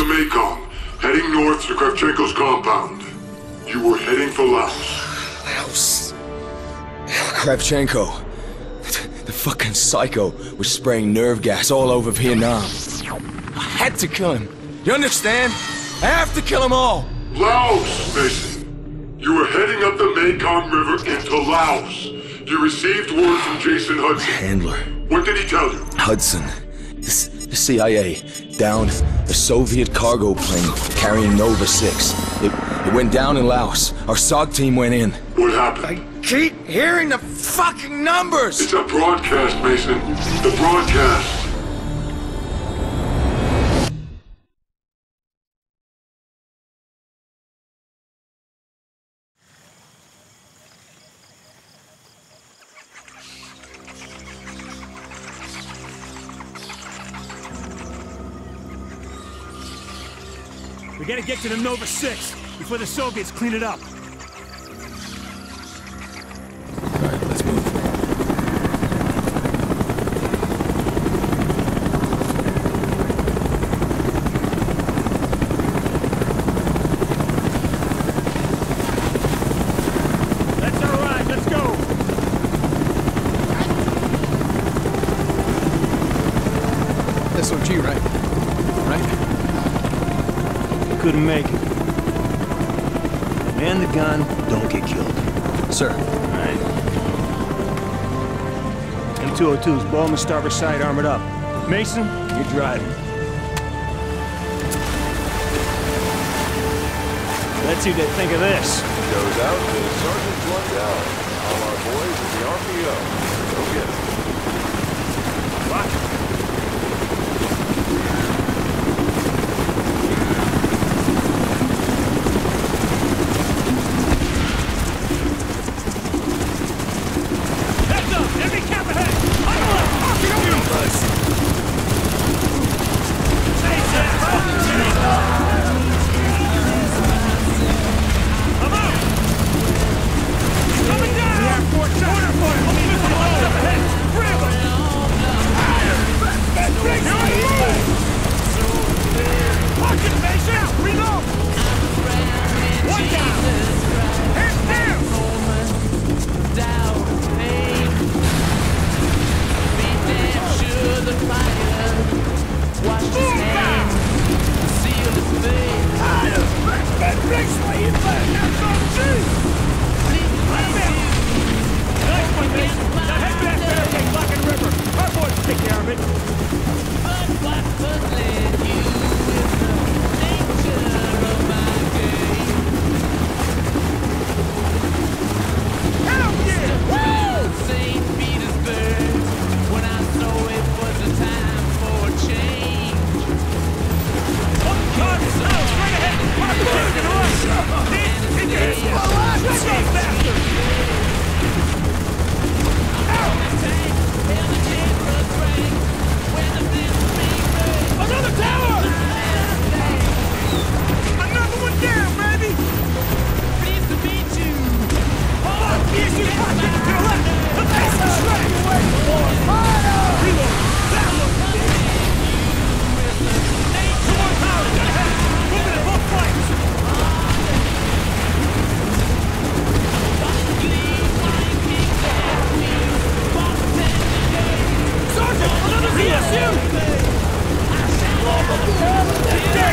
the Mekong, heading north to Kravchenko's compound. You were heading for Laos. Laos. Kravchenko. The fucking psycho was spraying nerve gas all over Vietnam. I had to kill him. You understand? I have to kill them all. Laos, Mason. You were heading up the Mekong River into Laos. You received word from Jason Hudson. Handler. What did he tell you? Hudson. The, the CIA downed a Soviet cargo plane carrying Nova 6. It, it went down in Laos. Our SOG team went in. What happened? I keep hearing the fucking numbers! It's a broadcast, Mason. The broadcast. We gotta get to the Nova 6 before the Soviets clean it up. Couldn't make it. Man the gun, don't get killed. Sir. Alright. M202's Bowman starboard side armored up. Mason, you're driving. Let's see what they think of this. Goes out to Sergeant Blundell. All our boys at the RPO. Go get 'em.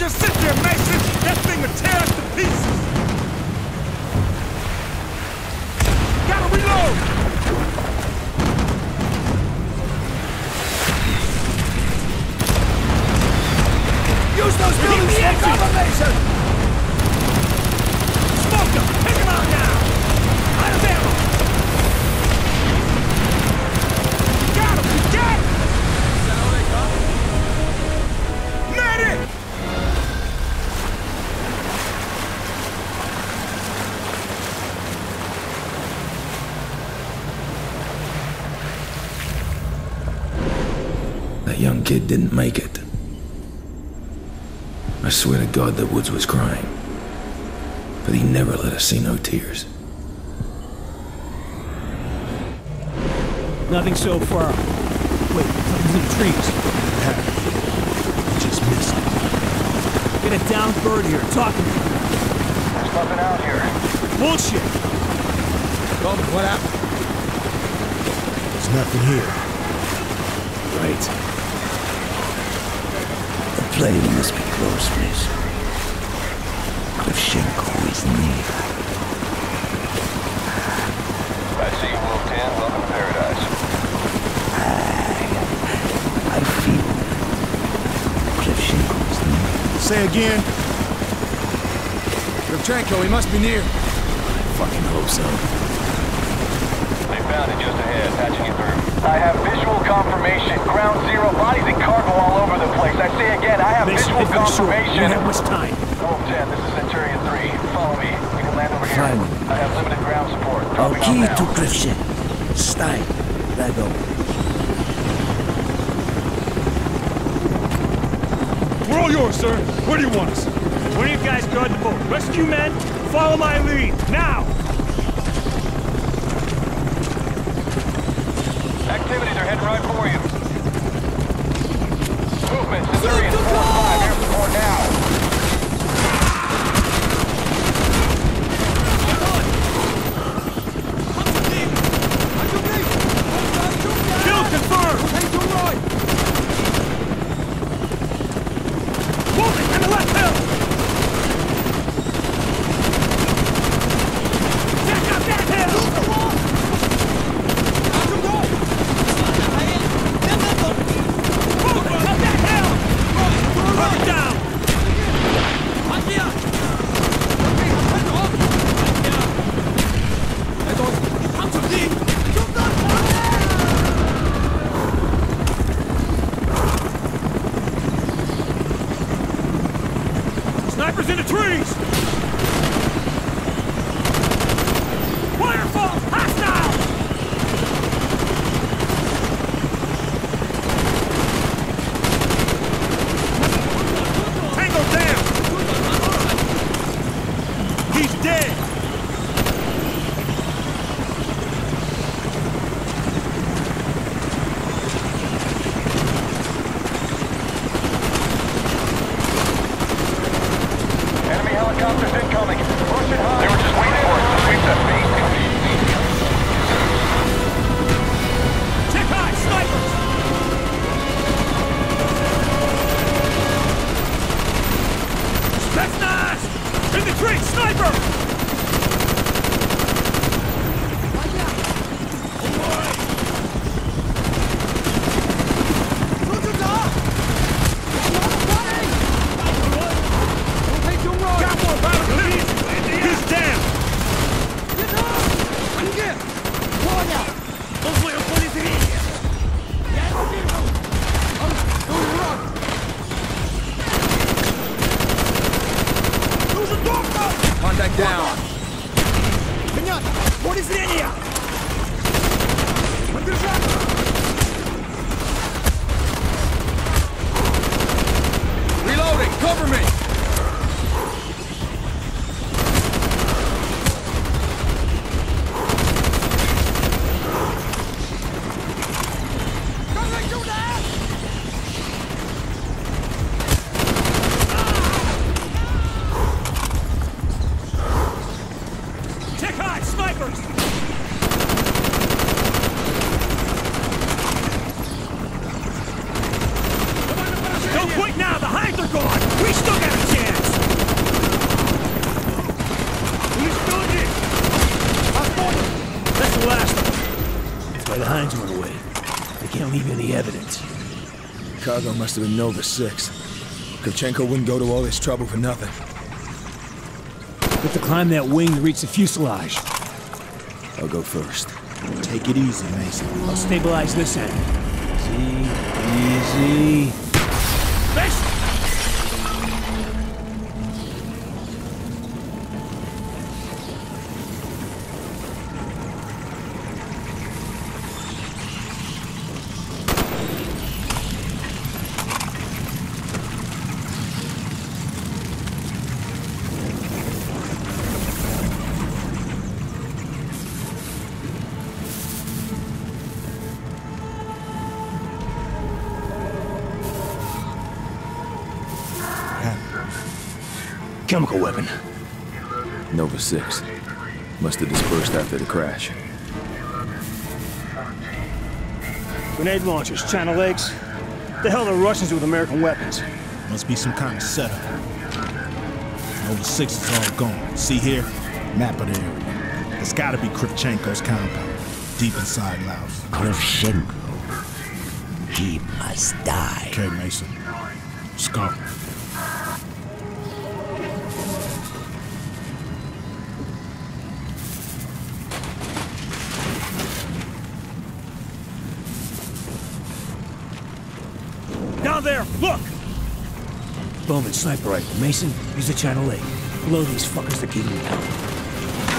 just sit there, Mason! That thing will tear didn't make it. I swear to God that Woods was crying. But he never let us see no tears. Nothing so far. Wait, something's in the trees. Just missed it. Get a down bird here. Talk to me. There's nothing out here. Bullshit! Dalton, what happened? There's nothing here. Right. The plane must be close, Mason. Kravchenko is near. I see you, Wolf 10. Welcome to paradise. I feel Kravchenko is near. Say again. Kravchenko, he must be near. Fucking hope so. They found it just ahead, patching you through. I have visual confirmation. Ground zero, bodies and cargo all over the place. I say again, I have Mason, visual get for. We don't have much time. Wolf 10, this is Centurion 3. Follow me. We can land over here. Fine. I have limited ground support. Our key to now. Kravchenko. Stein. Rago. We're all yours, sir. Where do you want us? One of you guys guard the boat. Rescue men, follow my lead. Now! Activities are heading right for you. Movement, Centurion 4-5, air support now. Kill confirmed! Moving on the left hill! Check out that hill! Moving up that hill! Mark it down! Snipers in the trees! зрения! Cargo must have been Nova 6. Kravchenko wouldn't go to all this trouble for nothing. Have to climb that wing to reach the fuselage. I'll go first. Take it easy, Mason. I'll stabilize this end. Easy, easy. Chemical weapon. Nova 6. Must have dispersed after the crash. Grenade launchers, China Lakes. The hell are the Russians with American weapons? Must be some kind of setup. Nova 6 is all gone. See here? Map of the area. It's gotta be Kravchenko's compound. Deep inside Laos. Kravchenko. He must die. Okay, Mason. Skunk. Down look! Bowman sniper rifle. Mason, use the China Lake. Blow these fuckers to keep them down.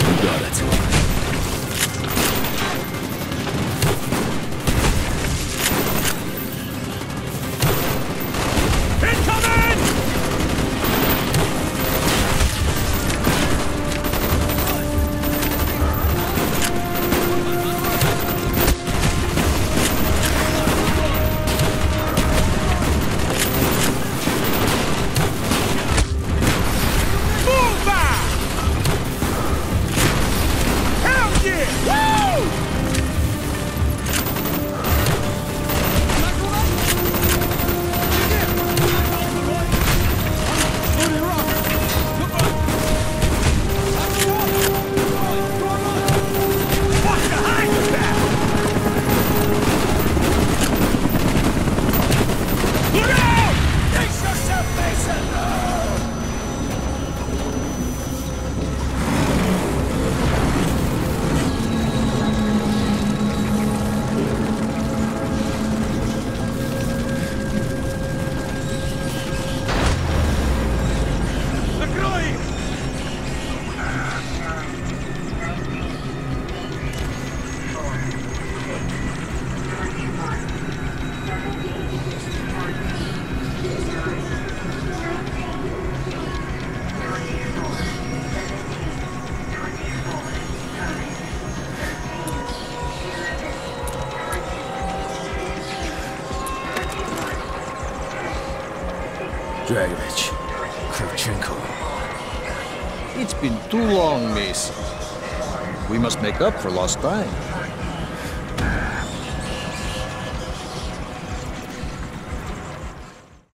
You got it. Dragovich. Kravchenko. It's been too long, Mason. We must make up for lost time.